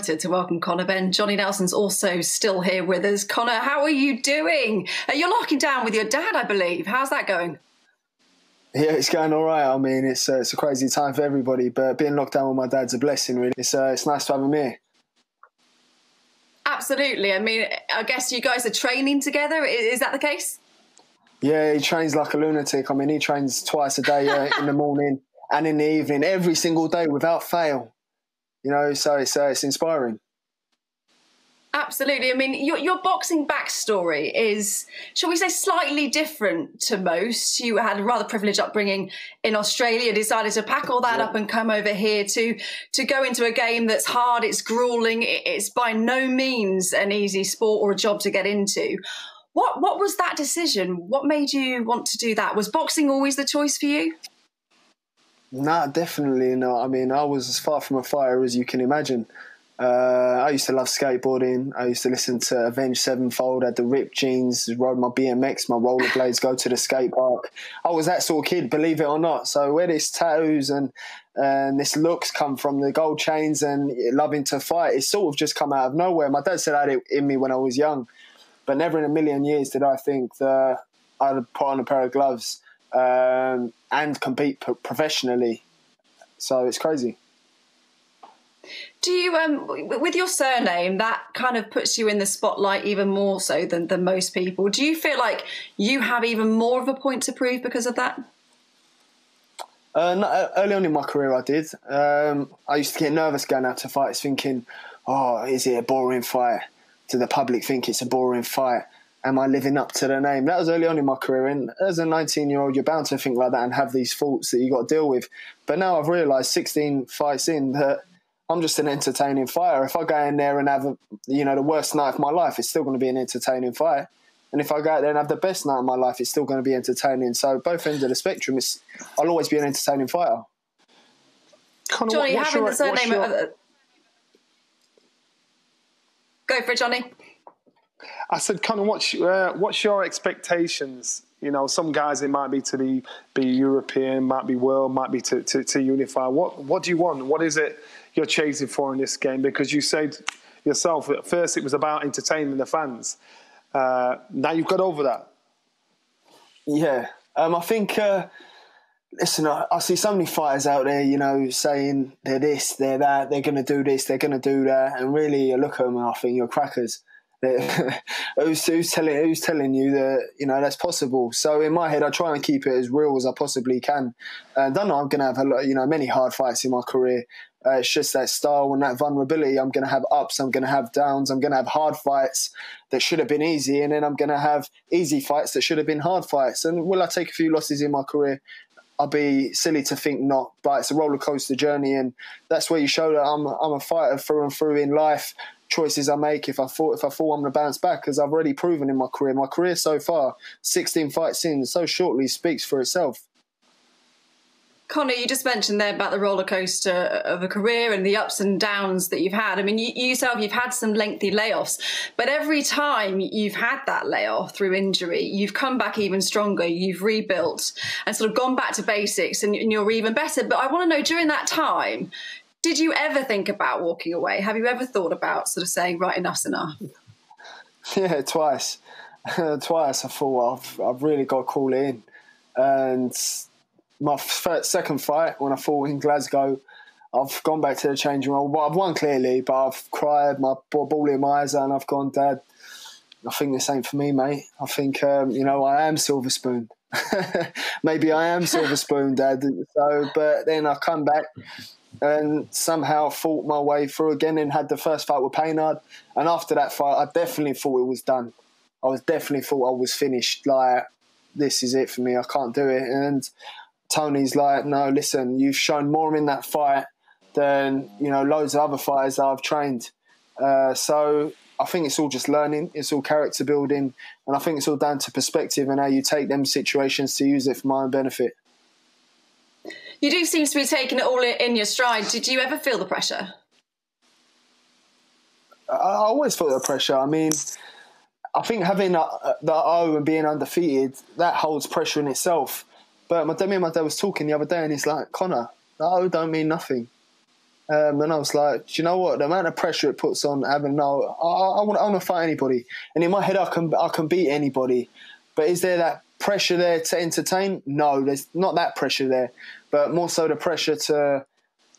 to welcome Conor Benn. Johnny Nelson's also still here with us. Conor, how are you doing? Uh, you're locking down with your dad, I believe. How's that going? Yeah, it's going all right. I mean, it's uh, it's a crazy time for everybody, but being locked down with my dad's a blessing. Really, it's uh, it's nice to have him here. Absolutely. I mean, I guess you guys are training together. Is that the case? Yeah, he trains like a lunatic. I mean, he trains twice a day uh, in the morning and in the evening, every single day without fail you know, so it's uh, it's inspiring. Absolutely. I mean, your, your boxing backstory is, shall we say, slightly different to most. You had a rather privileged upbringing in Australia, decided to pack all that yeah. up and come over here to to go into a game that's hard, it's grueling, it's by no means an easy sport or a job to get into. What what was that decision? What made you want to do that? Was boxing always the choice for you? Nah, definitely not. I mean, I was as far from a fighter as you can imagine. Uh, I used to love skateboarding. I used to listen to Avenged Sevenfold, had the ripped jeans, rode my BMX, my rollerblades, go to the skate park. I was that sort of kid, believe it or not. So where this tattoos and and this looks come from, the gold chains and loving to fight, it's sort of just come out of nowhere. My dad said I had it in me when I was young, but never in a million years did I think that I'd put on a pair of gloves um, and compete professionally. So it's crazy. Do you, um, with your surname, that kind of puts you in the spotlight even more so than, than most people? Do you feel like you have even more of a point to prove because of that? Uh, no, uh, early on in my career, I did. Um, I used to get nervous going out to fights, thinking, "Oh, is it a boring fight?" Do the public think it's a boring fight? Am I living up to the name? That was early on in my career, and as a 19 year old, you're bound to think like that and have these thoughts that you got to deal with. But now I've realised, 16 fights in, that I'm just an entertaining fighter. If I go in there and have, a, you know, the worst night of my life, it's still going to be an entertaining fight. And if I go out there and have the best night of my life, it's still going to be entertaining. So both ends of the spectrum, it's, I'll always be an entertaining fighter. Conor, Johnny, having your, the surname. Your... Of, go for it, Johnny. I said, Conor, what's uh, what's your expectations? You know, some guys it might be to be be European, might be world, might be to, to, to unify. What what do you want? What is it you're chasing for in this game? Because you said yourself at first it was about entertaining the fans. Uh, now you've got over that. Yeah, um, I think. Uh, listen, I, I, see so many fighters out there, you know, saying they're this, they're that, they're going to do this, they're going to do that, and really, I look at them and I think you're crackers. Who's, who's telling who's telling you that you know that's possible? So in my head, I try and keep it as real as I possibly can. And I know I'm going to have a lot, you know many hard fights in my career. Uh, it's just that style and that vulnerability. I'm going to have ups. I'm going to have downs. I'm going to have hard fights that should have been easy, and then I'm going to have easy fights that should have been hard fights. And will I take a few losses in my career? I'll be silly to think not, but it's a roller coaster journey, and that's where you show that I'm I'm a fighter through and through in life choices I make. If I fall, if I fall, I'm going to bounce back because I've already proven in my career. My career so far, 16 fights in, so shortly speaks for itself. Conor, you just mentioned there about the roller coaster of a career and the ups and downs that you've had. I mean, you, you, yourself, you've had some lengthy layoffs, but every time you've had that layoff through injury, you've come back even stronger. You've rebuilt and sort of gone back to basics, and, and you're even better. But I want to know during that time, did you ever think about walking away? Have you ever thought about sort of saying, right, enough's enough? Yeah, twice. twice I thought I've, I've really got to call in. And my first, second fight, when I fought in Glasgow, I've gone back to the changing room. Well, I've won clearly, but I've cried, my ball in my eyes, and I've gone, Dad, I think this ain't for me, mate. I think, um, you know, I am Silver Spoon. Maybe I am Silver Spoon, Dad. So, but then I come back and somehow fought my way through again and had the first fight with Peynaud. And after that fight, I definitely thought it was done. I was definitely thought I was finished. Like, this is it for me. I can't do it. And Tony's like, no, listen, you've shown more in that fight than, you know, loads of other fighters that I've trained. Uh, so I think it's all just learning. It's all character building. And I think it's all down to perspective and how you take them situations to use it for my own benefit. You do seem to be taking it all in your stride. Did you ever feel the pressure? I always felt the pressure. I mean, I think having that, that O and being undefeated that holds pressure in itself. But my dad, me and my dad was talking the other day, and he's like, "Conor, that O don't mean nothing." Um, and I was like, do you know what? The amount of pressure it puts on having no, I, I, want, I want to fight anybody, and in my head, I can, I can beat anybody. But is there that pressure there to entertain? No, there's not that pressure there, but more so the pressure to,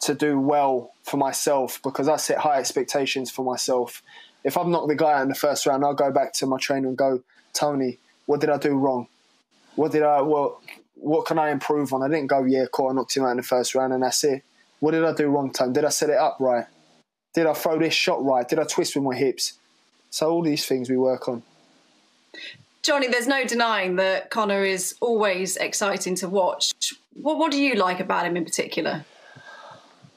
to do well for myself because I set high expectations for myself. If I'm not the guy out in the first round, I'll go back to my trainer and go, Tony, what did I do wrong? What did I, well, what can I improve on? I didn't go, yeah, cool, I knocked him out in the first round and that's it. What did I do wrong, Tony? Did I set it up right? Did I throw this shot right? Did I twist with my hips? So all these things we work on. Johnny, there's no denying that Conor is always exciting to watch. What, what do you like about him in particular?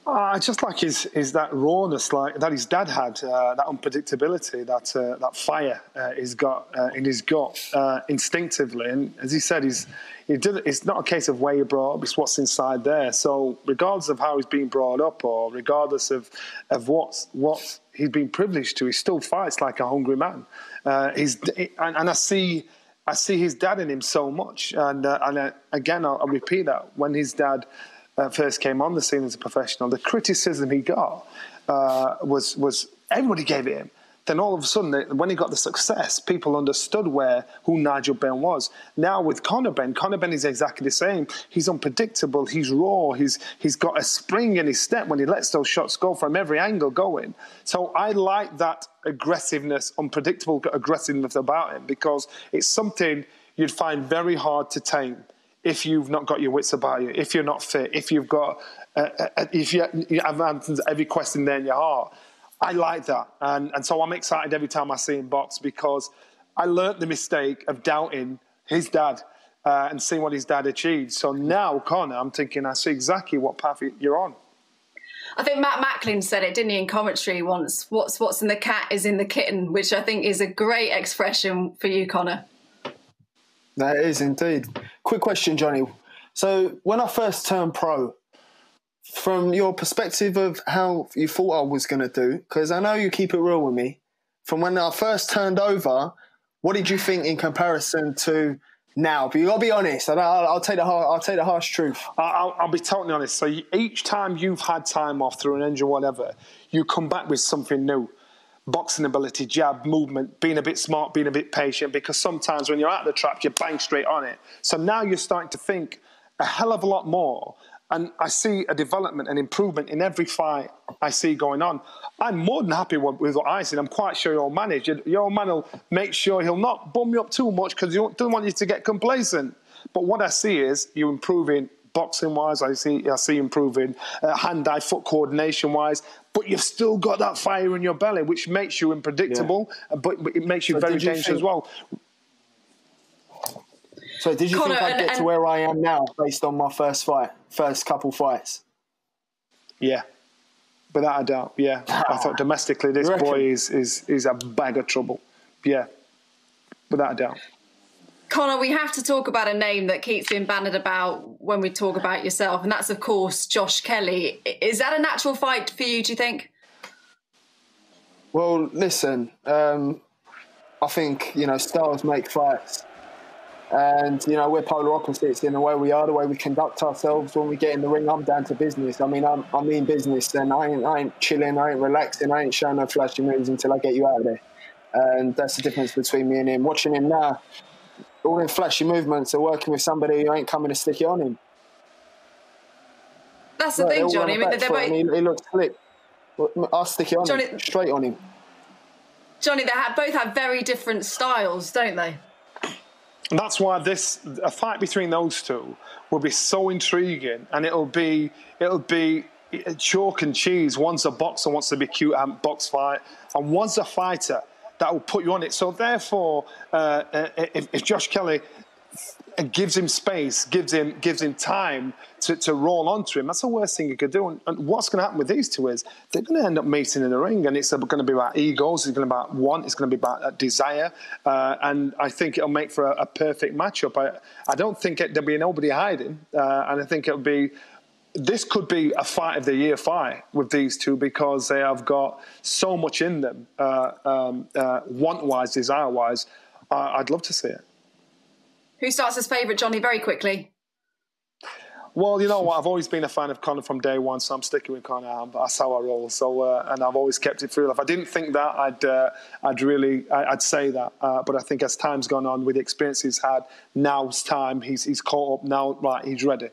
Uh, I just like his, his that rawness, like that his dad had, uh, that unpredictability, that uh, that fire uh, he's got uh, in his gut uh, instinctively. And as he said, he's he did, it's not a case of where you're brought up; it's what's inside there. So, regardless of how he's being brought up, or regardless of of what what he's been privileged to, he still fights like a hungry man. he's and, and I see. I see his dad in him so much, and and again, I'll, I'll repeat that when his dad uh, first came on the scene as a professional, the criticism he got uh, was was everybody gave it him. Then all of a sudden, when he got the success, people understood where who Nigel Benn was. Now with Conor Benn, Conor Benn is exactly the same. He's unpredictable. He's raw. He's he's got a spring in his step when he lets those shots go from every angle going. So I like that aggressiveness, unpredictable aggressiveness about him because it's something you'd find very hard to tame if you've not got your wits about you, if you're not fit, if you've got, uh, uh, if you, you have answered every question there in your heart. I like that. And, and so I'm excited every time I see him box because I learnt the mistake of doubting his dad uh, and seeing what his dad achieved. So now, Conor, I'm thinking I see exactly what path you're on. I think Matt Macklin said it, didn't he, in commentary once? What's what's in the cat is in the kitten, which I think is a great expression for you, Conor. That is indeed. Quick question, Johnny. So, when I first turned pro, from your perspective of how you thought I was going to do, because I know you keep it real with me, from when I first turned over, what did you think in comparison to now? But you got to be honest. I'll, I'll, take the I'll take the harsh truth. I'll, I'll be totally honest. So each time you've had time off through an injury, or whatever, you come back with something new boxing ability, jab, movement, being a bit smart, being a bit patient, because sometimes when you're out of the trap, you bang straight on it. So now you're starting to think a hell of a lot more. And I see a development and improvement in every fight I see going on. I'm more than happy with, with what I see. I'm quite sure you'll manage. Your man will make sure he'll not bum you up too much because he doesn't want you to get complacent. But what I see is you improving boxing wise. I see I see improving uh, hand eye foot coordination wise. But you've still got that fire in your belly, which makes you unpredictable, yeah. but, but, it makes you so very dangerous think, as well. So did you Conor, think I'd get and, to where I am now based on my first fight, first couple fights? Yeah. Without a doubt, yeah. I thought domestically this boy is, is is a bag of trouble. Yeah. Without a doubt. Conor, we have to talk about a name that keeps being bannered about when we talk about yourself, and that's, of course, Josh Kelly. Is that a natural fight for you, do you think? Well, listen, um, I think, you know, styles make fights. And, you know, we're polar opposites in the way we are, the way we conduct ourselves. When we get in the ring, I'm down to business. I mean, I'm, I'm in business and I ain't, I ain't chilling, I ain't relaxing, I ain't showing no flashy moves until I get you out of there. And that's the difference between me and him. Watching him now, all in flashy movements are working with somebody who ain't coming to stick it on him. That's the thing, Johnny. I mean, they're both... he, he looks slick. I'll stick it on Johnny... him, straight on him. Johnny, they have, both have very different styles, don't they? And that's why this a fight between those two will be so intriguing, and it'll be it'll be eh, chalk and cheese. One's a boxer, wants to be cute and box fight, and one's a fighter that will put you on it. So therefore, uh, uh, if, if, Josh Kelly gives him space, gives him gives him time to, to roll onto him, that's the worst thing you could do. And, and what's going to happen with these two is they're going to end up meeting in the ring, and it's going to be about egos, it's going to be about want, it's going to be about desire, uh, and I think it'll make for a, a perfect matchup. I, I don't think it, there'll be nobody hiding, uh, and I think it'll be this could be a fight of the year fight with these two because they have got so much in them, uh, um, uh, want wise, desire wise. Uh, I'd love to see it. Who starts as favourite, Johnny? Very quickly. Well, you know what? I've always been a fan of Conor from day one, so I'm sticking with Conor. That's how I roll. So, uh, and I've always kept it through. If I didn't think that, I'd, uh, I'd really, I'd say that. Uh, but I think as time's gone on, with the experience he's had, now's time. He's, he's caught up now. Right, he's ready.